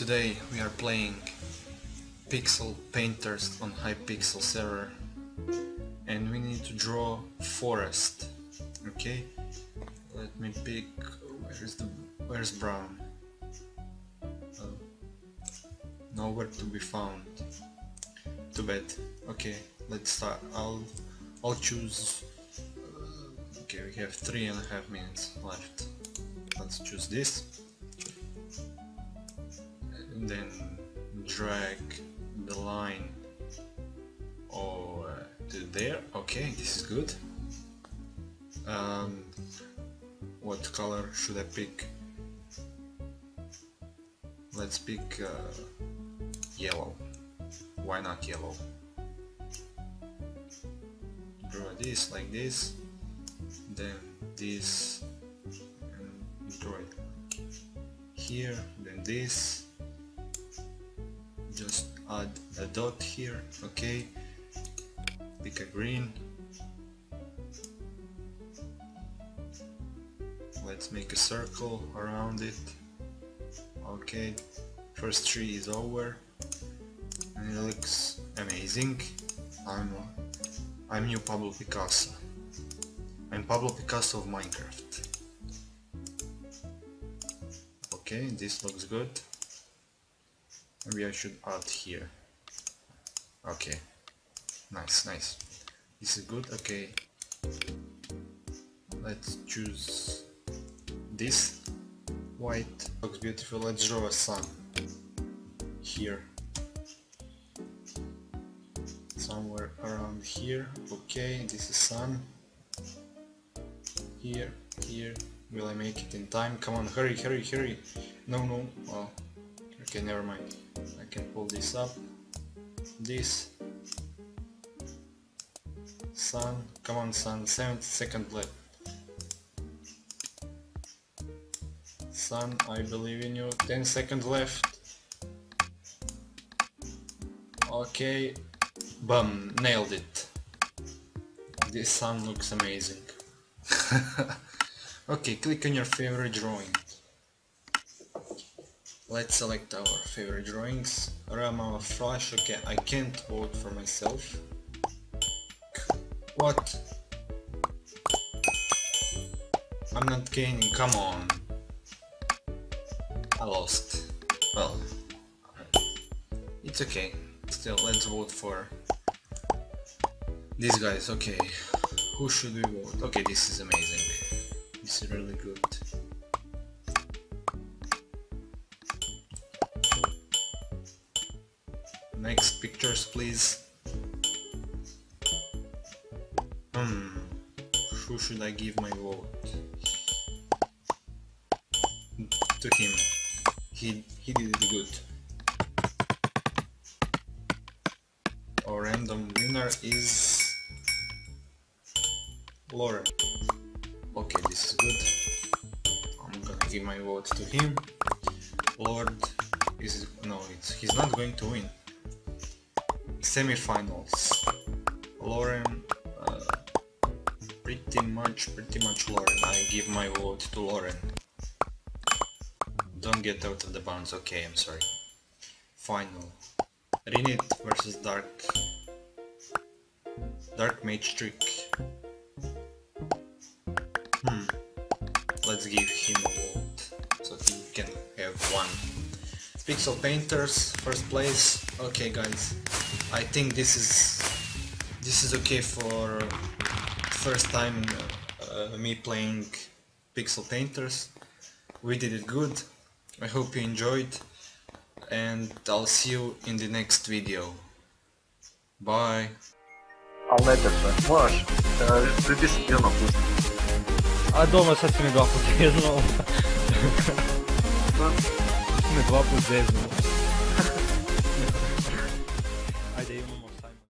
today we are playing Pixel Painters on Hypixel server. And we need to draw forest. Okay? Let me pick where's the where's brown? Oh, nowhere to be found. Too bad. Okay let's start. I'll I'll choose uh, okay we have three and a half minutes left. Let's choose this then drag the line. Or to there? Okay this is good. Um, what color should I pick? Let's pick uh, yellow. Why not yellow? Draw this like this then this and draw it here then this just add a dot here okay pick a green. Let's make a circle around it. Okay first tree is over. And it looks amazing. I'm I'm new Pablo Picasso. I'm Pablo Picasso of Minecraft. Okay this looks good maybe I should add here. Okay. Nice nice. This is good. Okay. Let's choose this white looks beautiful. Let's draw a sun here. Somewhere around here. Okay this is sun. Here here. Will I make it in time? Come on hurry hurry hurry. No no okay never mind I can pull this up this sun come on sun 7 second left Sun, I believe in you. 10 seconds left. Okay. Bum, nailed it. This sun looks amazing. okay, click on your favorite drawing. Let's select our favorite drawings. Rama Flash, okay, I can't vote for myself. What? I'm not gaining, come on. I lost. Well, it's okay. Still, let's vote for these guys. Okay, who should we vote? Okay, this is amazing. This is really good. Please. Hmm, who should I give my vote? To him he he did it good. Our random winner is Lauren. Okay, this is good. I'm gonna give my vote to him. Lord is no, it's he's not going to win. Semi-finals. Lauren, uh, pretty much, pretty much Lauren. I give my vote to Lauren. Don't get out of the bounds, okay, I'm sorry. Final. Rinit versus Dark. Dark Mage Trick. Hmm. Let's give him a vote, so he can have one. Pixel Painters, first place. Okay guys, I think this is this is okay for first time uh, me playing Pixel Painters. We did it good. I hope you enjoyed and I'll see you in the next video. Bye. А летер можеш прийти собі на пусть. А дома щось ми два подвізнули. Ми два подвізнули.